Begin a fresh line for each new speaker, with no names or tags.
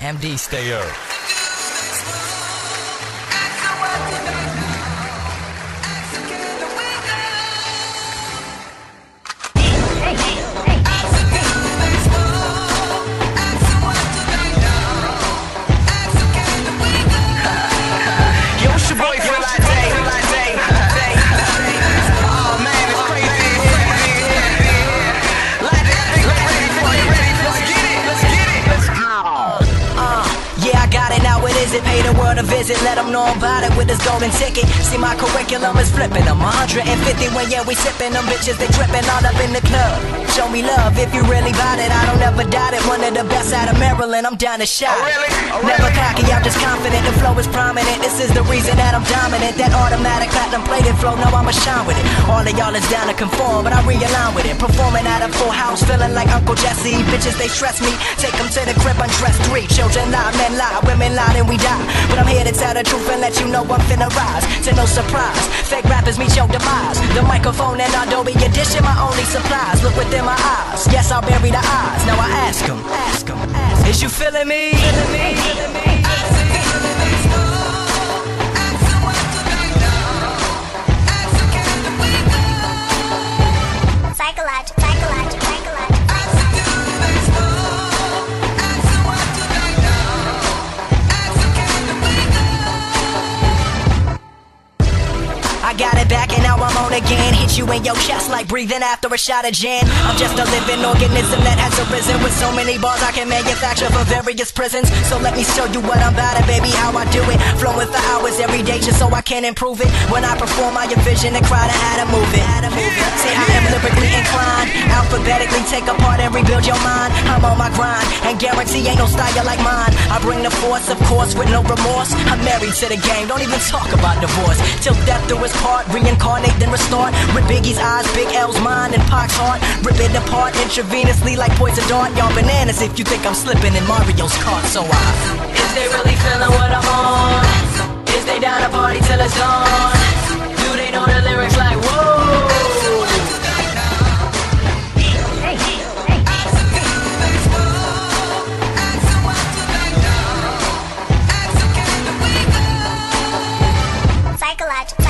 MD Stayer.
Now. What is it? Pay the world a visit. Let them know about it with this golden ticket. See, my curriculum is flipping them. 150 when, yeah, we sipping them bitches. They tripping all up in the club. Show me love if you really bout it. I don't ever doubt it. One of the best out of Maryland. I'm down to shot.
Oh, really? Oh,
Never cocky, I'm just confident. The flow is prominent. This is the reason that I'm dominant. That automatic platinum plated flow. No, I'ma shine with it. All of y'all is down to conform, but I realign with it. Performing at a full house, feeling like Uncle Jesse. Bitches, they stress me. Take them to the crib, undress three. Children lie, men lie, women lie, and we die. But I'm here to tell the truth and let you know I'm finna rise. To no surprise, fake rappers meet your demise. The microphone and Adobe Audition, my only supplies. Look within my eyes. Yes, I'll bury the eyes. Now I ask them, ask them, ask 'em. Is you feeling me? Feeling me? Feeling me? Back and now I'm on again. Hit you in your chest like breathing after a shot of gin. I'm just a living organism that has arisen with so many bars I can manufacture for various prisons. So let me show you what I'm about and baby how I do it. Flowing for hours every day just so I can improve it. When I perform, I envision the crowd and how to move it. How to move it. See, I am lyrically inclined. Alphabetically take apart and rebuild your mind. I'm on my grind and guarantee ain't no style like mine. I bring the force, of course, with no remorse. I'm married to the game, don't even talk about divorce. Till death do us part, reincarnate, then restart. Rip Biggie's eyes, Big L's mind, and Pac's heart. Rip it apart intravenously like poison dart. Y'all bananas if you think I'm slipping in Mario's cart, so I. Is they really feeling what I'm on? Is they down to party till it's dawn? Do they know the lyrics like whoa? psychological.